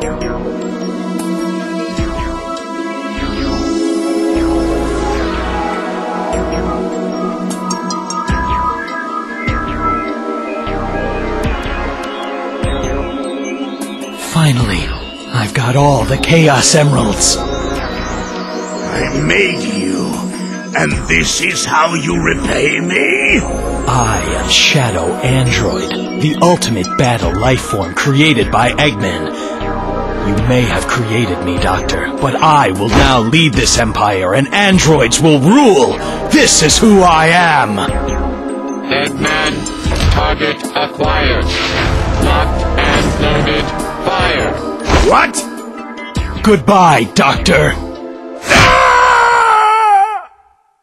Finally, I've got all the Chaos Emeralds. I made you, and this is how you repay me? I am Shadow Android, the ultimate battle life form created by Eggman you may have created me, Doctor, but I will now lead this empire and androids will rule! This is who I am! Eggman, target acquired. Locked and loaded, fire. What? Goodbye, Doctor!